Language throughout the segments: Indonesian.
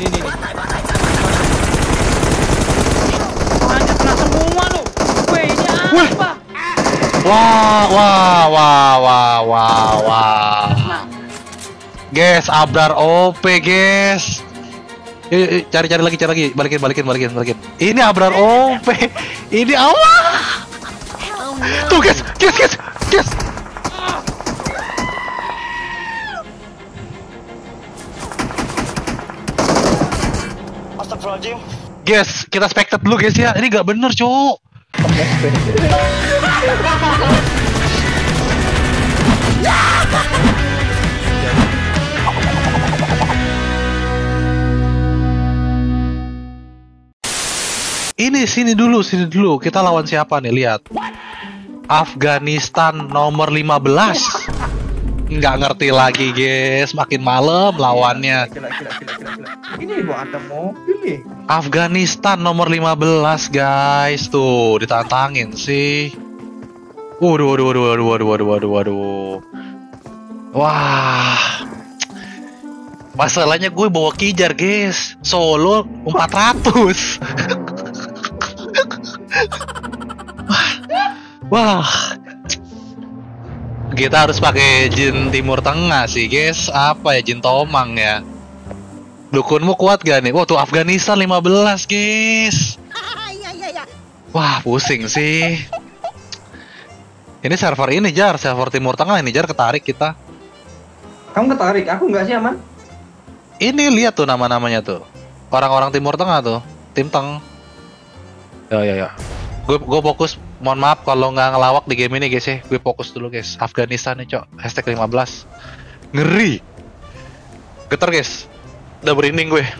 Ini ini. Anjir kena semua lu. Weh, ini apa? Wah, wah, wah, wah, wah, wah. Guys, Abrar OP, guys. Eh, eh, cari lagi, cari lagi. Balikin, balikin, balikin, balikin. Ini Abrar OP. Ini awal. Tuh, guys, guys, guys, guys. Astagfirullahaladzim. Guys, kita spectate dulu guys ya. Ini gak bener, cowok. Ini sini dulu, sini dulu. Kita lawan siapa nih? Lihat. Afghanistan nomor 15. Nggak ngerti lagi, guys. Makin malam lawannya. Gila, gila, gila, gila, gila. Ini bawa ada mobil nih. Afghanistan nomor 15 guys tuh ditantangin sih. Waduh waduh waduh waduh waduh waduh waduh waduh. Wah. Masalahnya gue bawa kijar guys. Solo 400. Wah. Wah. Kita harus pakai jin Timur Tengah sih guys. Apa ya jin Tomang ya? Dukunmu kuat gak nih? Wah tuh Afghanistan 15 guys. Wah pusing sih. Ini server ini Jar. Server Timur Tengah ini Jar ketarik kita. Kamu ketarik, aku nggak sih aman? Ini lihat tuh nama-namanya tuh. Orang-orang Timur Tengah tuh. Tim Teng. Ya ya ya. Gue gue fokus Mohon maaf kalau nggak ngelawak di game ini guys ya. Gue fokus dulu guys. Afghanistan nih cok. Hashtag 15 Ngeri. Getar guys. Udah berinding gue.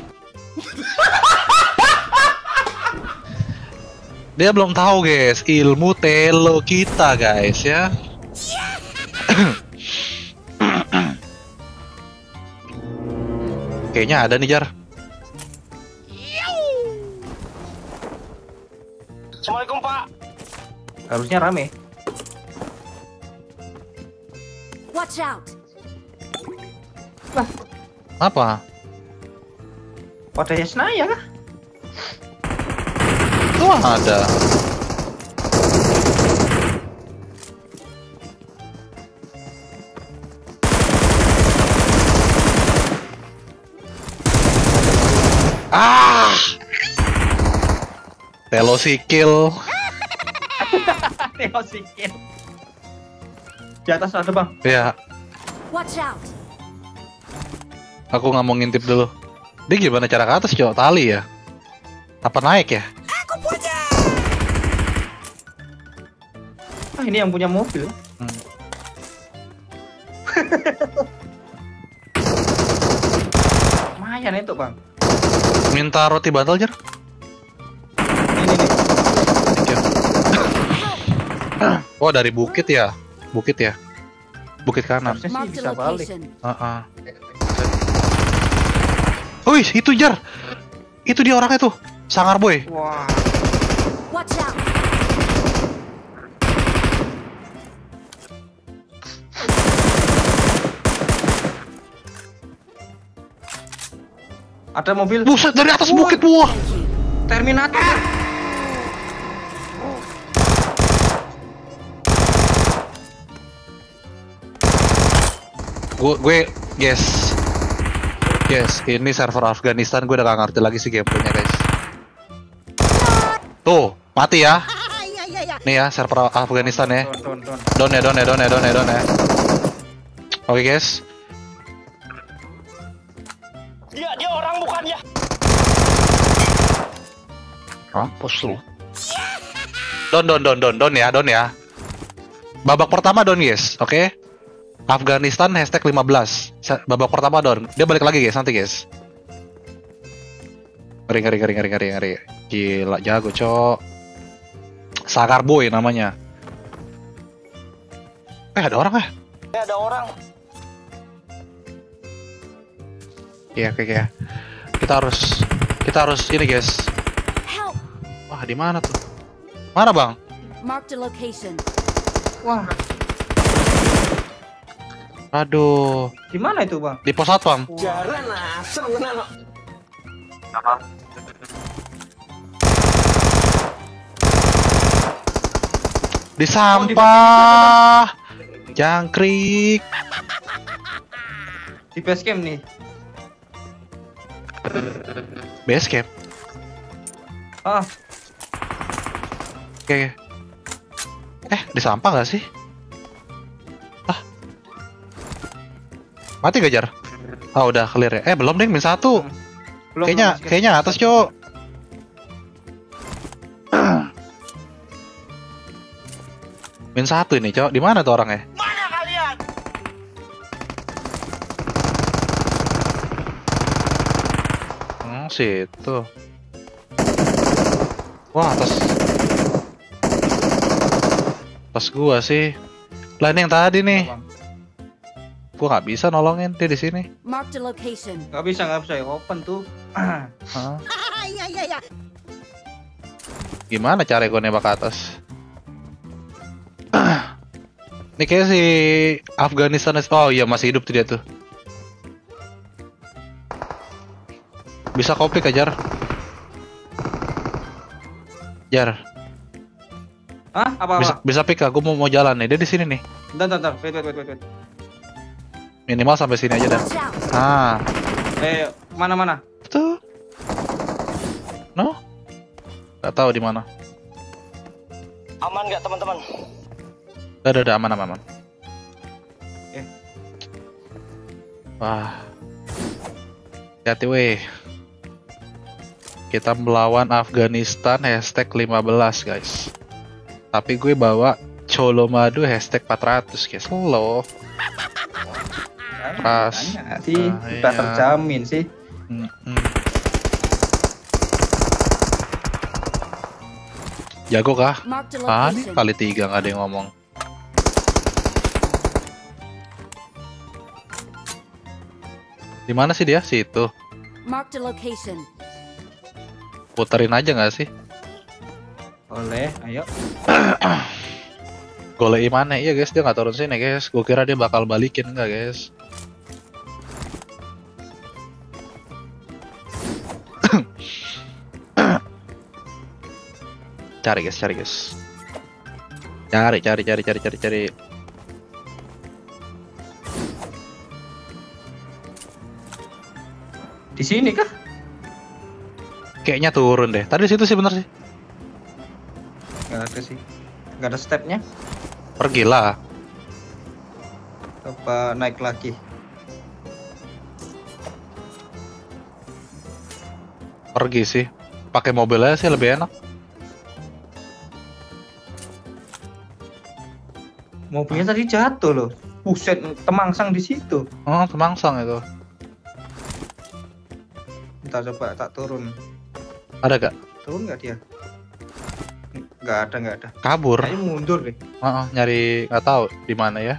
Dia belum tahu guys Ilmu telo kita guys ya. Kayaknya ada nih Jar. Assalamualaikum Pak. Harusnya rame. Watch out! Apa? Wadahnya Senaya kah? Tuh ada Ah Telo sikil Sikit. Di atas ada bang. Ya Watch out! Aku nggak mau ngintip dulu. Dia gimana cara ke atas cowok tali ya? Apa naik ya? Ah ini yang punya mobil. Hmm. Lumayan itu bang. Minta roti bantal jar? Oh dari bukit ya? Bukit ya? Bukit kanan. Harusnya sih bisa balik. Heeh. Wih, itu jar. Itu dia orangnya tuh. Sangar boy. Watch out! Ada mobil Buset dari atas bukit wah. You. Terminator. Gue gue guys. Guys, ini server Afghanistan gue udah gak ngerti lagi sih gameplaynya guys. Tuh, mati ya. Nih ya, server Afghanistan ya. Don don don. Don ya, don ya, don ya, don ya, don ya. Oke guys. Dia dia orang bukan ya. Rampus lu. Don, don, don, don, don ya, don ya. Babak pertama don guys, oke? Afghanistan hashtag 15 Sa- Babak pertama don. Dia balik lagi guys, nanti guys. Ngeri, ngeri, ngeri, ngeri, ngeri, ngeri. Gila, jago cok. Sakar boy namanya. Eh ada orang ah? Ya ada orang. Iya, oke, oke Kita harus Kita harus ini guys! Wah, di mana tuh? Mana bang? Mark the location. Wah, Aduh, di mana itu bang? di pos satpam. Jalan asem tenan. Di sampah. Jangkrik. Di base camp nih. Base camp. Ah, Oke. oke. Eh, di sampah gak sih? Mati gak, Jar? Ah, udah clear ya. Eh, belum, Ding. Min satu. belum Kayaknya, masih- kayaknya atas, Cok. Min satu ini, Cok. Di mana tuh orangnya? Mana kalian? Hmm, situ. Wah, atas. Atas gua sih. Lah ini yang tadi nih. Gua nggak bisa nolongin dia di sini. Marked a location. Nggak bisa, nggak bisa. Open tuh. Hah? Gimana cara gue nembak ke atas? Ini kayak si Afghanistan Oh iya masih hidup tuh dia tuh. Bisa kopi Jar. Jar, Hah? Apa apa? bisa bisa pick aku mau mau jalan nih. Dia di sini nih. Bentar, bentar, bentar. Wait, wait, wait, wait, wait. Minimal sampai sini aja out. Ah, Eh, mana mana? tuh. No? Gak tahu di mana. Aman nggak teman-teman? Udah, udah, udah, aman, aman, aman. Eh. Wah. Hati weh. Kita melawan Afghanistan hashtag 15 guys. Tapi gue bawa Colomadu hashtag 400 guys. Lo. Pas. Sih, Ah, udah iya. terjamin sih. Mm-mm. Jago kah? Ah, ini location. kali tiga nggak ada yang ngomong. Di mana sih dia? Situ. Location. Puterin aja nggak sih? Boleh, ayo. Golei mana? Iya guys, dia nggak turun sini guys. Gue kira dia bakal balikin nggak guys? Cari guys, cari guys. Cari, cari, cari, cari, cari, cari. Di sini kah? Kayaknya turun deh. Tadi di situ sih bener sih. Nggak ada sih. Nggak ada stepnya. Pergilah. Apa naik lagi? Pergi sih. Pakai mobil aja sih lebih enak. Mobilnya tadi jatuh loh. Buset, temangsang di situ. Oh, temangsang itu. Kita coba tak turun. Ada gak? Turun nggak dia? Nggak ada, nggak ada. Kabur. Kayaknya mundur deh. Heeh, nyari nggak tahu di mana ya.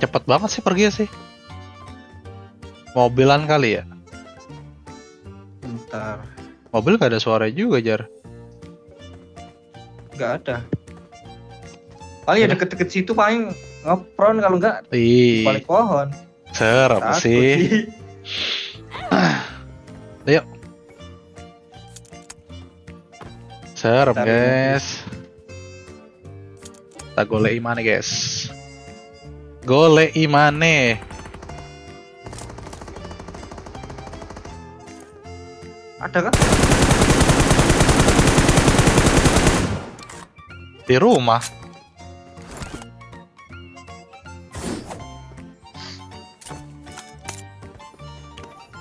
Cepet banget sih pergi sih. Mobilan kali ya. Bentar. Mobil gak ada suara juga jar. Nggak ada. Paling ya deket-deket situ paling ngepron kalau nggak Ih, balik pohon. serem sih. Ayo. Serem Cari guys. Kita golek imane guys. Golek imane. Ada kan? Di rumah.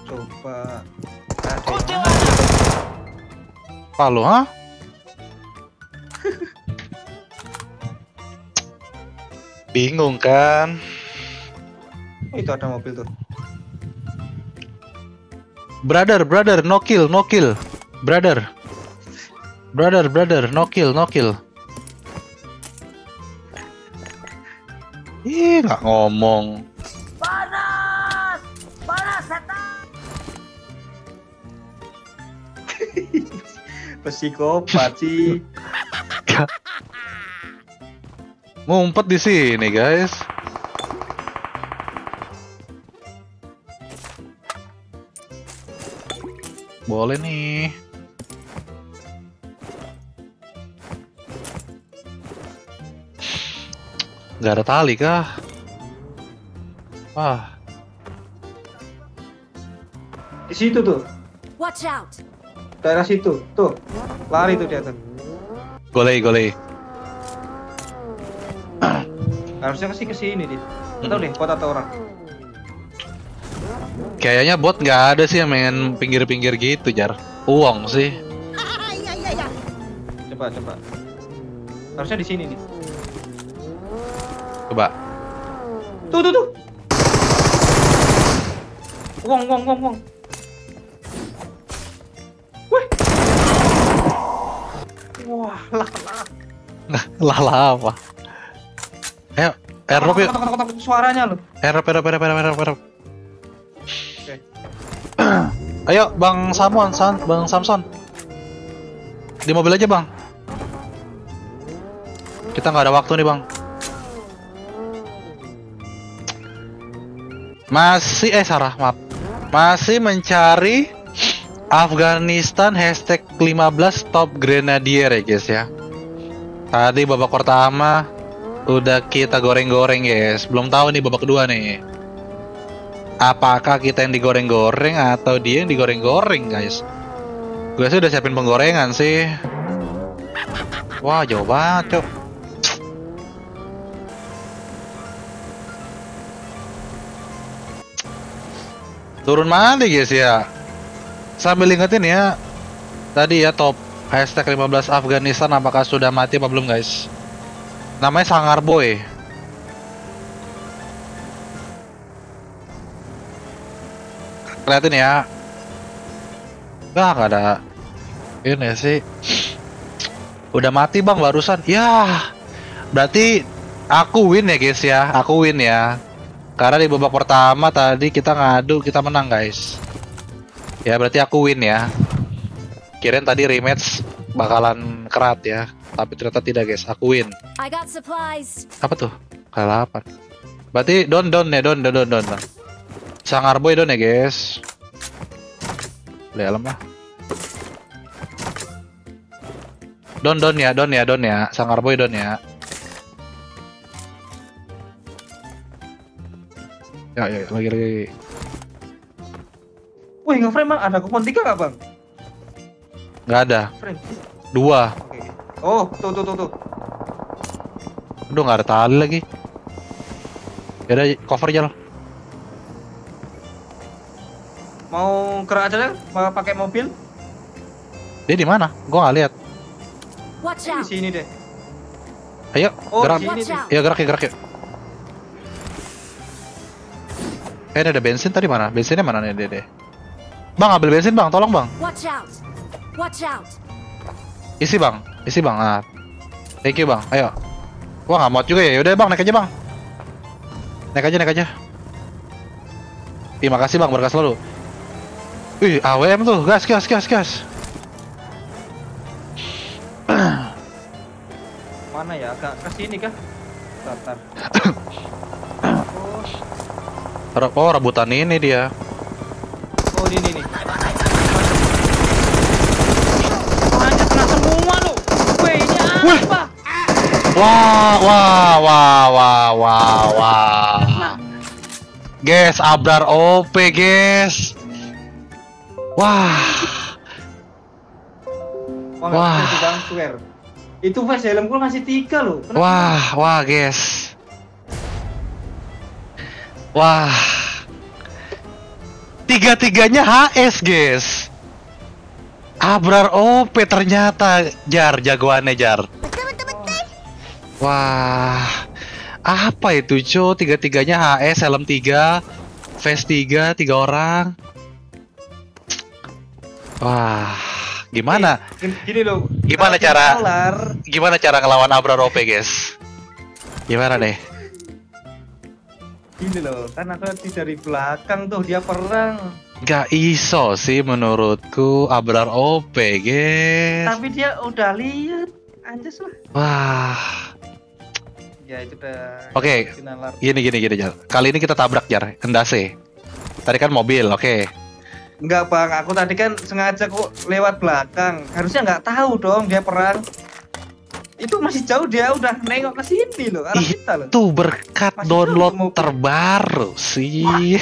Coba. Apa ha? Bingung kan? Itu ada mobil tuh. Brother, brother, no kill, no kill. Brother. Brother, brother, no kill, no kill. Nggak ngomong. Psikopat sih. Ngumpet di sini, guys. Boleh nih. Gak ada tali kah? Ah, Di situ tuh, Watch out! daerah situ. Tuh, lari tuh dia tuh. golei golei. Harusnya sih ke sini, Dit. Nggak tahu deh, kota atau orang. Kayaknya bot nggak ada sih yang main pinggir-pinggir gitu, Jar. Uang sih. Coba, coba. Harusnya di sini nih. Coba. Tuh, tuh, tuh. Wong, wong, wong, wong. Wih. Wah, lah, lah. lah lah apa? Ayo, airdrop yuk. Kotak, kotak, kotak, suaranya loh. Airdrop, airdrop, airdrop, airdrop, airdrop, airdrop. Oke. Ayo, Bang Samon, San, Bang Samson. Di mobil aja, Bang. Kita nggak ada waktu nih, Bang. Masih, eh Sarah, maaf. Masih mencari Afghanistan hashtag 15 top grenadier ya guys ya. Tadi babak pertama udah kita goreng-goreng guys. Belum tahu nih babak kedua nih. Apakah kita yang digoreng-goreng atau dia yang digoreng-goreng guys? Gue sih udah siapin penggorengan sih. Wah jauh banget cok. Turun mana guys ya? Sambil ingetin ya. Tadi ya top hashtag 15 Afghanistan apakah sudah mati apa belum guys? Namanya Sangar Boy. Liatin ya. Gak, gak ada. Ini sih. Udah mati bang barusan. Ya. Berarti aku win ya guys ya. Aku win ya. Karena di babak pertama tadi kita ngadu kita menang guys. Ya berarti aku win ya. Kirain tadi rematch bakalan kerat ya. Tapi ternyata tidak guys. Aku win. Apa tuh? Kalah apa? Berarti don don ya don don don don. don. Sangar boy don ya guys. Dalam lah. Don don ya don ya don ya. Sangar boy don ya. Ya ya lagi lagi. Wih, nge-frame bang. Ada kupon tiga nggak bang? Nggak ada. Frame. Dua. Oke. Oh, tuh, tuh, tuh, tuh. Aduh nggak ada tali lagi. Ya udah cover jalan. Mau gerak aja mau pakai mobil? Dia di mana? Gua nggak lihat. Di sini deh. Ayo Oh, gerak. sini out! Ya gerak ya gerak ya. Eh ada bensin tadi mana? Bensinnya mana nih dede? Bang ambil bensin bang, tolong bang. Watch out! Watch out! Isi bang, isi bang. Ah. Thank you bang. Ayo. Wah nggak muat juga ya. Yaudah bang naik aja bang. Naik aja naik aja. Terima kasih bang berkas selalu. Wih AWM tuh gas gas gas gas. Mana ya? Agak ke sini kah? Bentar, bentar. Oh, Re- rebutan ini dia. oh ini nih. Hanya kena semua lu. Weh, ini apa? Wah wah wah wah wah wah. Guys, Abrar OP guys. Wah. Wah. Itu face helm gua ngasih tiga loh. Kenapa? Wah, wah, guys. Wah. Tiga-tiganya HS, guys. Abrar OP ternyata Jar jagoannya Jar. Wah. Apa itu, Co? Tiga-tiganya HS, helm 3, face 3, tiga orang. Wah, gimana? Gini, gini loh. Gimana cara- Gimana cara ngelawan Abrar OP, guys? Gimana deh? Gini loh, kan aku lihat dari belakang tuh dia perang. Gak iso sih menurutku Abrar OP, guys. Tapi dia udah lihat, anjas lah. Wah, Ya itu udah. Oke. Sinalar. gini gini gini Jar. Kali ini kita tabrak Jar, Endase. Tadi kan mobil, oke. Enggak bang, aku tadi kan sengaja kok lewat belakang. Harusnya nggak tahu dong dia perang. Itu masih jauh dia udah nengok ke sini loh, arah kita loh. Tuh berkat Masih download terbaru sih.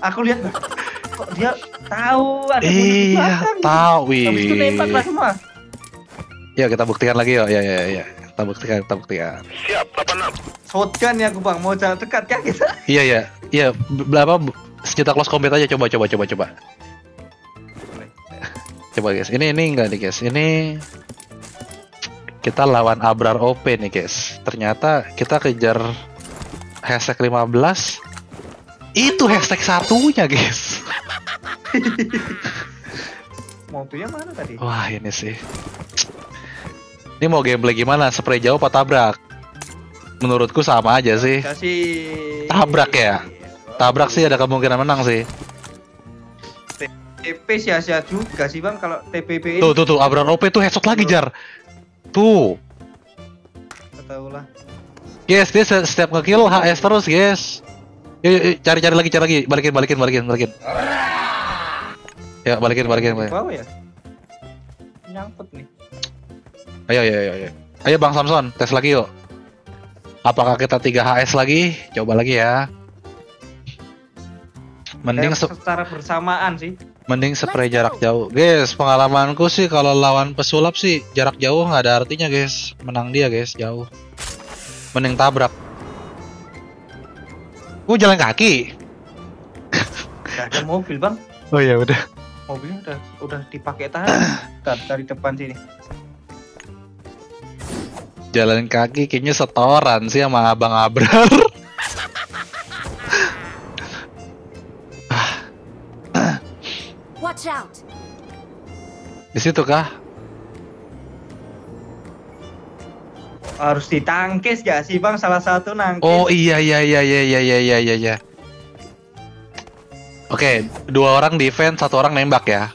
Aku lihat kok dia tahu ada musuh di iya, tahu Habis itu nembak lah semua. Ya kita buktikan lagi yuk. Ya ya ya. Kita buktikan, kita buktikan. Shotgun ya aku bang, mau jalan dekat kan kita. Iya ya. Iya, berapa senjata close combat aja coba coba coba coba. Coba guys. Ini ini enggak nih guys. Ini kita lawan Abrar OP nih guys. Ternyata kita kejar hashtag 15 itu hashtag satunya guys. Mobilnya mana tadi? Wah ini sih. Ini mau gameplay gimana? Spray jauh apa tabrak? Menurutku sama aja sih. Kasih Tabrak ya? Tabrak sih ada kemungkinan menang sih. TP sia-sia juga sih bang kalau TPP ini. Tuh tuh tuh Abrar OP tuh headshot lagi jar. Tuh. Tahu lah. Guys, dia se- setiap ngekill HS terus, guys. Yuk, yuk, yuk, cari cari lagi, cari lagi. Balikin, balikin, balikin, balikin. Ya, balikin, balikin, balikin. bawah ya? Nyangkut nih. Ayo, ayo, ayo, ayo. Ayo Bang Samson, tes lagi yuk. Apakah kita 3 HS lagi? Coba lagi ya. Mending se- secara bersamaan sih. mending spray jarak jauh. Guys, pengalamanku sih kalau lawan pesulap sih jarak jauh nggak ada artinya, guys. Menang dia, guys, jauh. Mending tabrak. Gue jalan kaki. Gak ada mobil bang. Oh ya udah. Mobilnya udah udah dipakai tahan dari, dari depan sini. Jalan kaki kayaknya setoran sih sama Abang Abrar. Di situ kah? Harus ditangkis gak sih bang? Salah satu nangkis. Oh iya iya iya iya iya iya iya iya. iya. Oke, dua orang defense, satu orang nembak ya.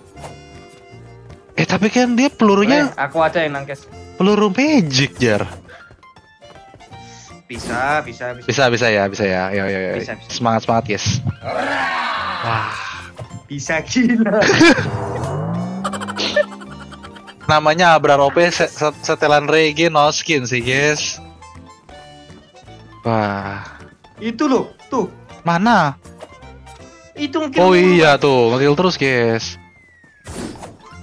Eh tapi kan dia pelurunya Boleh, aku aja yang nangkis. peluru magic jar. Bisa, bisa, bisa. Bisa bisa ya, bisa ya. Ayo ayo ayo. Bisa, bisa. Semangat semangat guys. Wah, Bisa gila. namanya Abrar OP se- se- setelan Regi no skin sih guys. Wah, Itu loh, tuh. mana? Itu mungkin. Oh iya tuh, ngekill terus guys.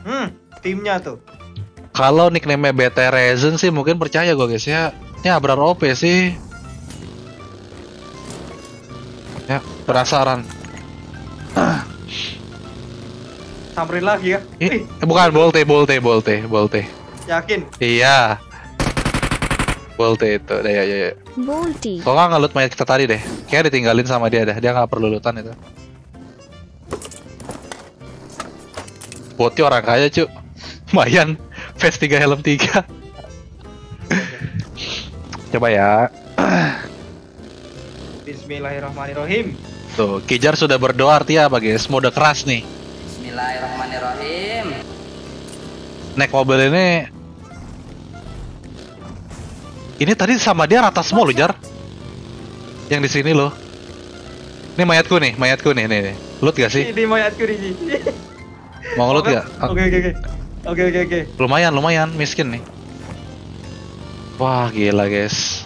Hmm, timnya tuh. Kalau nickname BT Resin sih mungkin percaya gue guys ya. Ini Abrar OP sih. Ya, penasaran. Samperin lagi ya. Eh, Ih, bukan Bolte, Bolte, Bolte, Bolte. yakin. Iya. Bolte itu, deh ya, ya, ya. Bolty. Kalau nggak ngelut mayat kita tadi deh, kayak ditinggalin sama dia dah. Dia nggak perlu lutan itu. Boti orang kaya cu, lumayan. Face 3 helm 3 Coba ya. Bismillahirrahmanirrahim. Tuh, Kijar sudah berdoa artinya apa guys? Mode keras nih. Bismillahirrahmanirrahim. Naik mobil ini Ini tadi sama dia rata semua loh, Jar. Yang di sini loh. Ini mayatku nih, mayatku nih, nih, nih. Loot gak sih? Ini mayatku ini. Mau ngelut gak? Ah, Oke, oke, oke. Oke, oke, oke. Lumayan, lumayan, miskin nih. Wah, gila guys.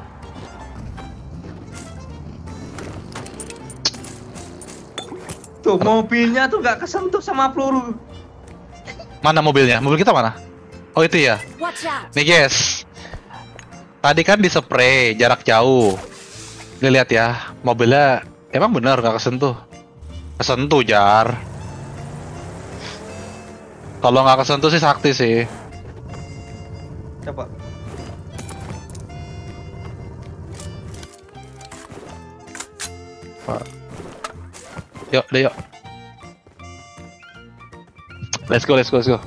Tuh, mobilnya tuh gak kesentuh sama peluru. Mana mobilnya? Mobil kita mana? Oh itu ya. Nih guys. Tadi kan di spray jarak jauh. Nih lihat ya, mobilnya emang bener gak kesentuh. Kesentuh jar. Kalau nggak kesentuh sih sakti sih. Coba. Yuk, deh yuk. Let's go, let's go, let's go.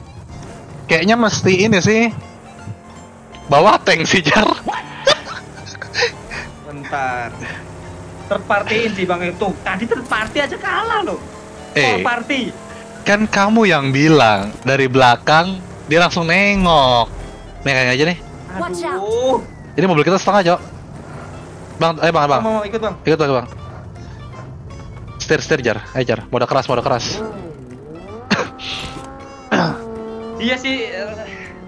Kayaknya mesti ini sih. Bawa tank sih jar. Bentar. Party sih bang itu. Tadi third party aja kalah loh. Eh. Party. Kan kamu yang bilang dari belakang dia langsung nengok. Nih kayak aja nih. Aduh. Ini mobil kita setengah, Cok. Bang, ayo Bang, Bang. Mau, mau ikut bang. Ikut Bang, Bang. Setir, setir, Jar. Ayo, Jar. Mode keras, mode keras. Iya sih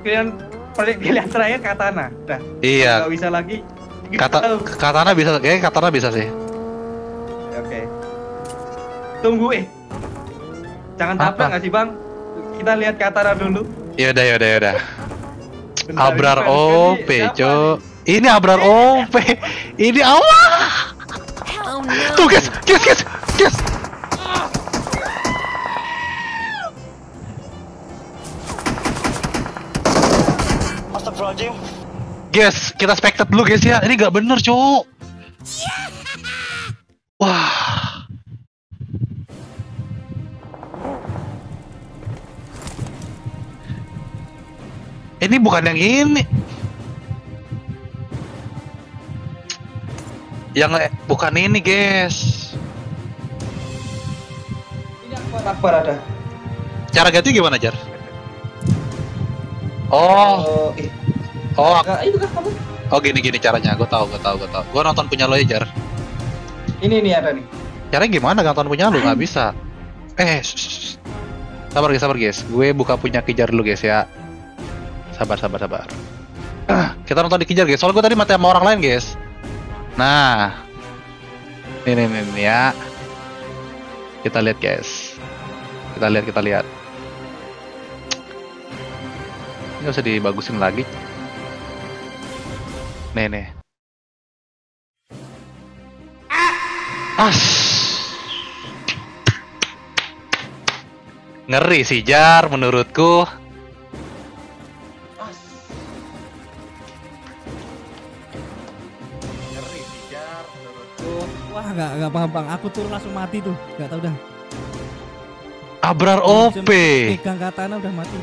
pilihan pilihan terakhir katana. Dah. Iya. Nggak bisa lagi. Kata tahu. katana bisa, kayaknya katana bisa sih. Oke. Tunggu eh. Jangan tabrak nggak sih bang? Kita lihat katana dulu. Yaudah, yaudah, yaudah. Abrar OP, cok. Ini Abrar OP. Ini awal. Tuh, guys, guys, guys, guys. Guys, kita spectate dulu guys ya. Ini gak bener, cok. Wah. Ini bukan yang ini. Yang bukan ini, guys. Ini Akbar, Akbar ada. Cara ganti gimana, Jar? Oh, Oh, eh. oh, Nggak, itu kan kamu. oh gini gini caranya. Gue tahu, gue tahu, gue tahu. Gue nonton punya lo ya, Jar. Ini nih ada nih. Caranya gimana nonton punya lo? Nggak bisa. Eh, shh. sabar guys, sabar guys. Gue buka punya kejar dulu guys ya. Sabar, sabar, sabar. Kita nonton dikejar guys. Soalnya gue tadi mati sama orang lain guys. Nah, ini, ini ya. Kita lihat guys. Kita lihat, kita lihat. Ini usah dibagusin lagi. Nih, nih. As. Ngeri sih Jar menurutku. Nggak nggak paham bang. Aku turun langsung mati tuh. Nggak tahu dah. Abrar OP. Pegang katana udah mati.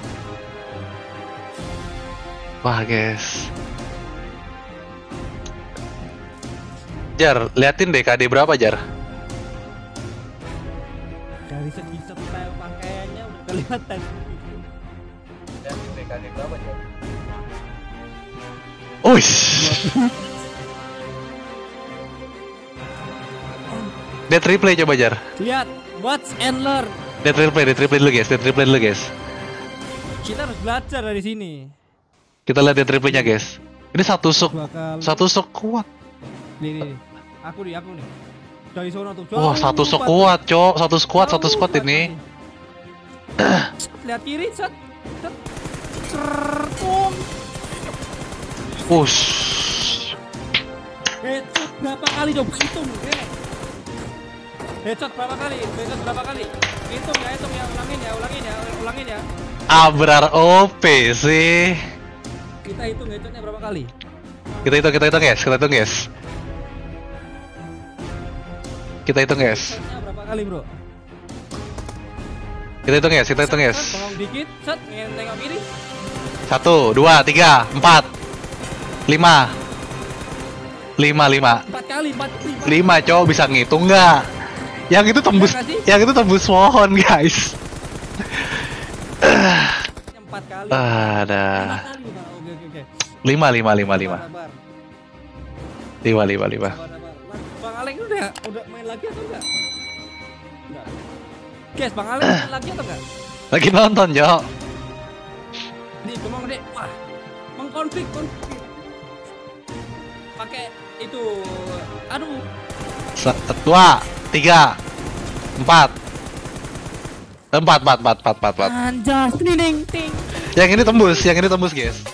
Wah guys. Jar, liatin deh KD berapa Jar? Dari segi style pakaiannya udah kelihatan. Liatin deh KD berapa Jar? Uish. Dead replay coba Jar. Lihat, watch and learn. Dead replay, dead replay dulu guys, dead replay dulu guys. Kita harus belajar dari sini. Kita lihat dead replaynya guys. Ini satu kali. satu suk kuat. Nih, nih, nih. Aku nih, aku nih. Dari sono tuh. Wah, jauh satu empat- kuat, cok. Satu squad, satu squad ini. Lihat kiri, set. Set. Serpung. Ush. Headshot berapa kali coba hitung, ya. Headshot berapa kali? Headshot berapa kali? Hitung ya, hitung ya, ulangin ya, ulangin ya, ulangin ya. Abrar OP sih. Kita hitung headshotnya berapa kali? Kita hitung, kita hitung guys, kita hitung guys. Kita hitung guys. Headshotnya berapa kali, Bro? Kita hitung guys, kita hitung guys. Bengong dikit, set, tengok kiri. Satu, dua, tiga, empat, lima, lima, lima, Empat kali, empat, lima. lima, cowok bisa ngitung nggak? Yang itu tembus, yang itu tembus pohon guys. Empat kali. Ada Lima lima, lima, lima, lima, lima, lima, Bang Alek udah udah main lagi atau enggak? Enggak. Guys, Bang Alek main lagi atau enggak? Lagi nonton, Jo. Nih, bengong deh. Wah, mengkonflik, konflik. Pakai itu, aduh, Se- Dua, tiga, empat, empat, empat, empat, empat, empat, empat. anjas, ting ting ting. Yang ini tembus, yang ini tembus, guys.